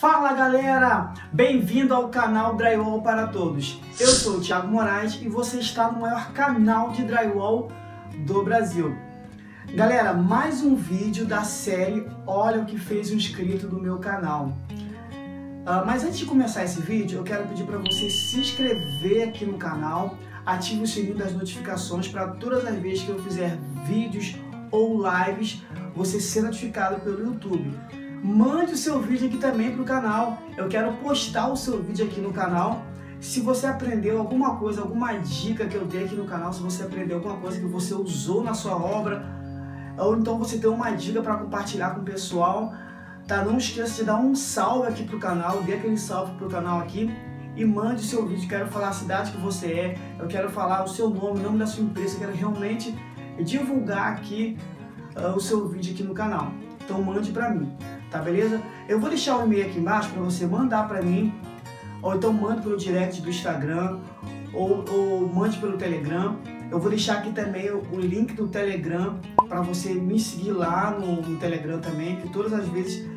Fala galera, bem-vindo ao canal Drywall para Todos. Eu sou o Thiago Moraes e você está no maior canal de drywall do Brasil. Galera, mais um vídeo da série Olha o que fez um inscrito do meu canal. Uh, mas antes de começar esse vídeo, eu quero pedir para você se inscrever aqui no canal, ative o sininho das notificações para todas as vezes que eu fizer vídeos ou lives, você ser notificado pelo YouTube mande o seu vídeo aqui também para o canal. Eu quero postar o seu vídeo aqui no canal. Se você aprendeu alguma coisa, alguma dica que eu dei aqui no canal, se você aprendeu alguma coisa que você usou na sua obra, ou então você tem uma dica para compartilhar com o pessoal, tá? Não esqueça de dar um salve aqui pro canal, dê aquele salve pro canal aqui e mande o seu vídeo. Quero falar a cidade que você é, eu quero falar o seu nome, o nome da sua empresa, eu quero realmente divulgar aqui uh, o seu vídeo aqui no canal. Então mande para mim tá beleza? Eu vou deixar o e-mail aqui embaixo para você mandar para mim, ou então mande pelo direct do Instagram, ou, ou mande pelo Telegram. Eu vou deixar aqui também o, o link do Telegram para você me seguir lá no, no, Telegram também, que todas as vezes,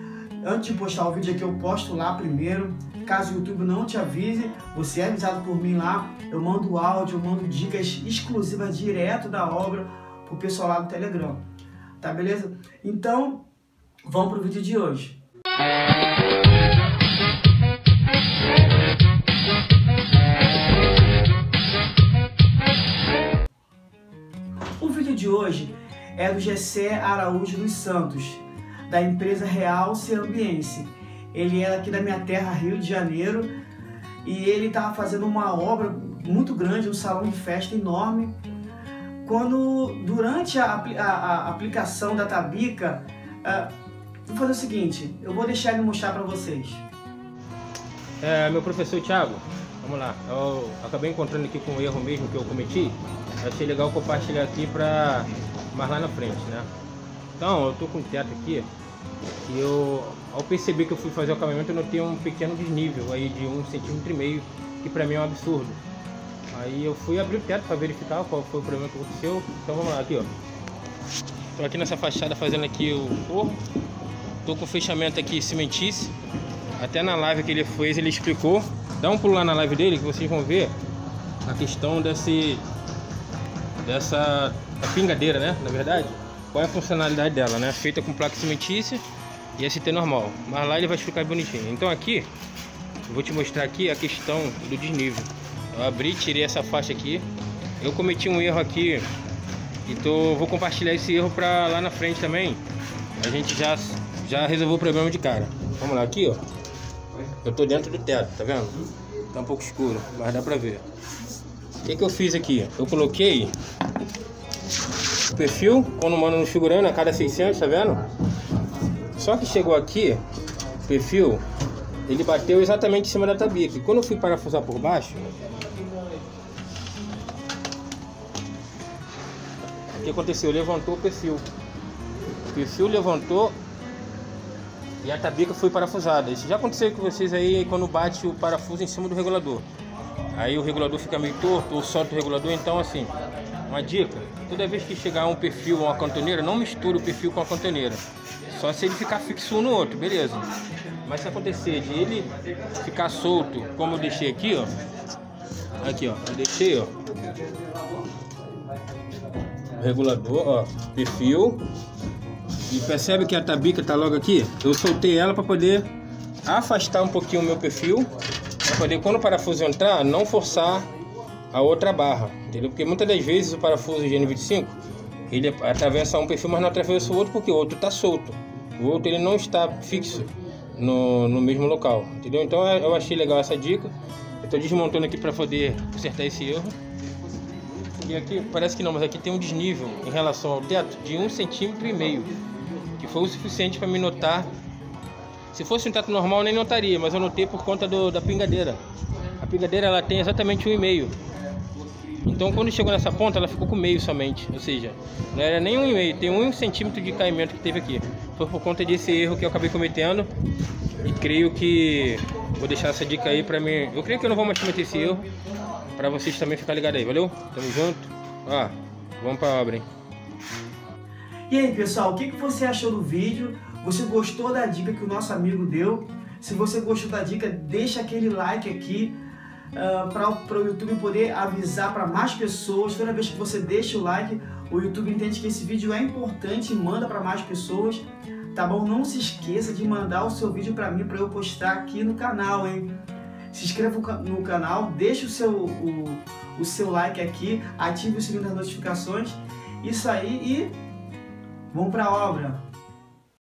antes de postar o vídeo aqui, eu posto lá primeiro. Caso o YouTube não te avise, você é avisado por mim lá, eu mando áudio, eu mando dicas exclusivas direto da obra pro pessoal lá do Telegram. Tá beleza? Então, Vamos para o vídeo de hoje. O vídeo de hoje é do Gessé Araújo dos Santos, da empresa Real Ambiense. Ele é aqui da minha terra, Rio de Janeiro, e ele estava fazendo uma obra muito grande, um salão de festa enorme. Quando, durante a, a, a aplicação da tabica, uh, Vou fazer o seguinte, eu vou deixar ele mostrar para vocês. É, meu professor Thiago, vamos lá. Eu acabei encontrando aqui com um erro mesmo que eu cometi. Achei legal compartilhar aqui para mais lá na frente, né? Então, eu tô com o teto aqui e eu, ao perceber que eu fui fazer o acabamento, eu notei um pequeno desnível aí de um centímetro e meio, que para mim é um absurdo. Aí eu fui abrir o teto para verificar qual foi o problema que aconteceu. Então vamos lá, aqui ó. Tô aqui nessa fachada fazendo aqui o forro. Tô com o fechamento aqui cimentício. Até na live que ele fez, ele explicou. Dá um pulo lá na live dele que vocês vão ver a questão desse dessa pingadeira, né? Na verdade, qual é a funcionalidade dela, né? Feita com placa cimentícia e ST normal. Mas lá ele vai explicar bonitinho. Então aqui, vou te mostrar aqui a questão do desnível. Eu abri, tirei essa faixa aqui. Eu cometi um erro aqui e tô, vou compartilhar esse erro para lá na frente também. A gente já já resolveu o problema de cara. Vamos lá, aqui ó. Eu tô dentro do teto, tá vendo? Tá um pouco escuro, mas dá pra ver. O que que eu fiz aqui? Eu coloquei o perfil, quando mano no figurando, a cada 600, tá vendo? Só que chegou aqui, o perfil, ele bateu exatamente em cima da tabica. E quando eu fui parafusar por baixo, o que aconteceu? Levantou o perfil. O perfil levantou e a tabica foi parafusada. Isso já aconteceu com vocês aí quando bate o parafuso em cima do regulador. Aí o regulador fica meio torto ou solta o regulador. Então, assim, uma dica: toda vez que chegar um perfil ou uma cantoneira, não misture o perfil com a cantoneira. Só se ele ficar fixo um no outro, beleza. Mas se acontecer de ele ficar solto, como eu deixei aqui, ó. Aqui, ó. Eu deixei, ó. Regulador, ó. Perfil e percebe que a tabica tá logo aqui? Eu soltei ela para poder afastar um pouquinho o meu perfil, para poder quando o parafuso entrar, não forçar a outra barra, entendeu? Porque muitas das vezes o parafuso GN25, ele atravessa um perfil, mas não atravessa o outro porque o outro está solto. O outro ele não está fixo no, no mesmo local, entendeu? Então eu achei legal essa dica. Eu estou desmontando aqui para poder consertar esse erro. E aqui parece que não, mas aqui tem um desnível em relação ao teto de um centímetro e meio que foi o suficiente para me notar. Se fosse um teto normal, eu nem notaria, mas eu notei por conta do, da pingadeira. A pingadeira ela tem exatamente um e meio. Então, quando chegou nessa ponta, ela ficou com meio somente, ou seja, não era nem um e meio, tem um centímetro de caimento que teve aqui. Foi por conta desse erro que eu acabei cometendo e creio que vou deixar essa dica aí para mim. Eu creio que eu não vou mais cometer esse erro para vocês também ficar ligados aí, valeu? Tamo junto. Ó, vamos para obra, hein? E aí, pessoal, o que você achou do vídeo? Você gostou da dica que o nosso amigo deu? Se você gostou da dica, deixa aquele like aqui uh, para o YouTube poder avisar para mais pessoas. Toda vez que você deixa o like, o YouTube entende que esse vídeo é importante e manda para mais pessoas. Tá bom? Não se esqueça de mandar o seu vídeo para mim para eu postar aqui no canal, hein? Se inscreva no canal, deixe o seu, o, o seu like aqui, ative o sininho das notificações. Isso aí e vamos para a obra.